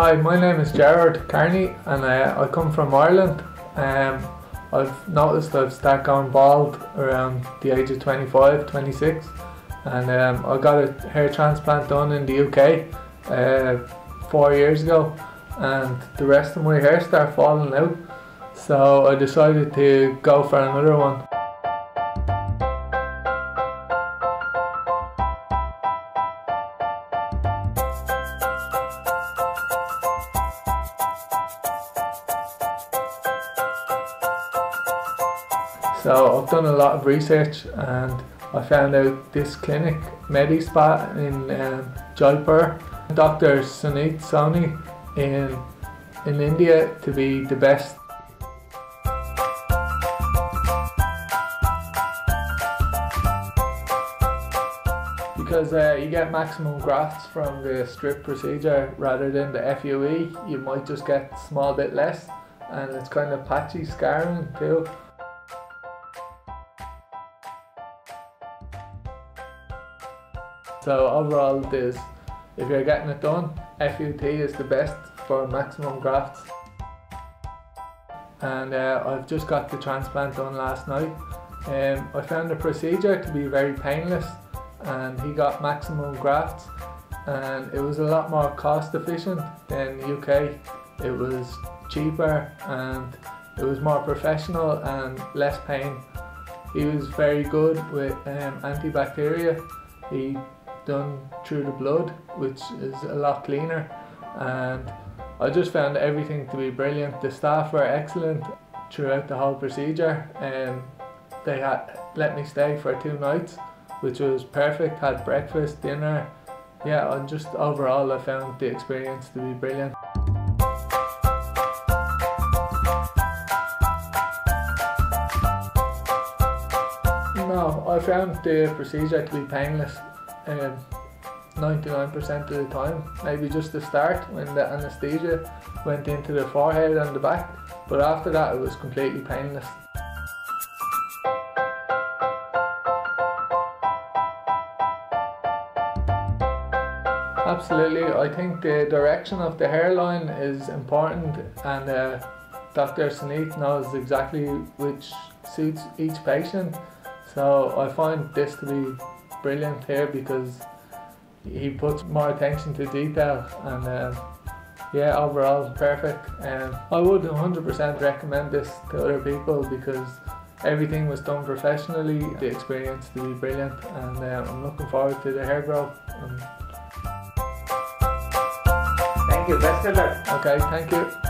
Hi, my name is Gerard Carney and uh, I come from Ireland. Um, I've noticed I've started going bald around the age of 25, 26 and um, I got a hair transplant done in the UK uh, four years ago and the rest of my hair started falling out so I decided to go for another one. So I've done a lot of research and I found out this clinic, MediSpa in um, Jaipur, Dr. Suneet Soni in, in India to be the best. Because uh, you get maximum grafts from the strip procedure rather than the FUE, you might just get a small bit less and it's kind of patchy scarring too. So overall, this if you're getting it done, FUT is the best for maximum grafts. And uh, I've just got the transplant done last night. Um, I found the procedure to be very painless and he got maximum grafts and it was a lot more cost efficient than UK. It was cheaper and it was more professional and less pain. He was very good with um, antibacteria. He done through the blood, which is a lot cleaner. And I just found everything to be brilliant. The staff were excellent throughout the whole procedure. and they had let me stay for two nights, which was perfect. Had breakfast, dinner. Yeah, and just overall, I found the experience to be brilliant. No, I found the procedure to be painless um, 99% of the time. Maybe just the start when the anesthesia went into the forehead and the back, but after that it was completely painless. Absolutely, I think the direction of the hairline is important and uh, Dr. Suneet knows exactly which suits each patient. So I find this to be brilliant here because he puts more attention to detail and um, yeah overall perfect. Um, I would 100% recommend this to other people because everything was done professionally the experience to be brilliant and um, I'm looking forward to the hair growth. Thank you. Best of luck. Okay thank you